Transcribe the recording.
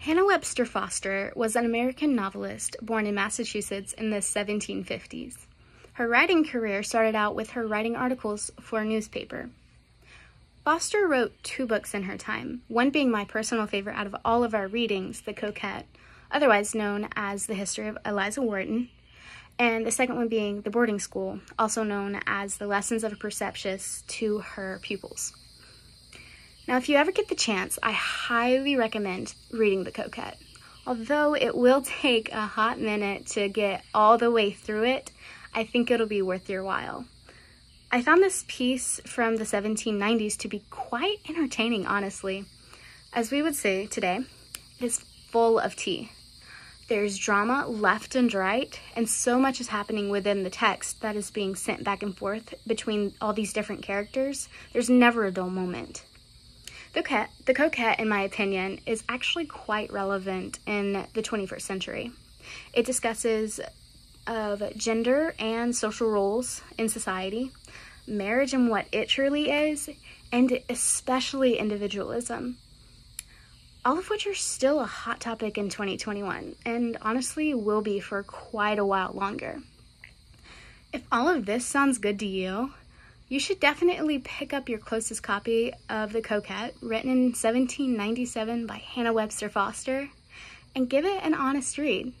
Hannah Webster Foster was an American novelist born in Massachusetts in the 1750s. Her writing career started out with her writing articles for a newspaper. Foster wrote two books in her time, one being my personal favorite out of all of our readings, The Coquette, otherwise known as The History of Eliza Wharton, and the second one being The Boarding School, also known as The Lessons of a Perceptress to her pupils. Now, if you ever get the chance, I highly recommend reading The Coquette. Although it will take a hot minute to get all the way through it, I think it'll be worth your while. I found this piece from the 1790s to be quite entertaining, honestly. As we would say today, it is full of tea. There's drama left and right, and so much is happening within the text that is being sent back and forth between all these different characters. There's never a dull moment. The coquette, the coquette, in my opinion, is actually quite relevant in the 21st century. It discusses of gender and social roles in society, marriage and what it truly is, and especially individualism. All of which are still a hot topic in 2021, and honestly will be for quite a while longer. If all of this sounds good to you, you should definitely pick up your closest copy of The Coquette, written in 1797 by Hannah Webster Foster, and give it an honest read.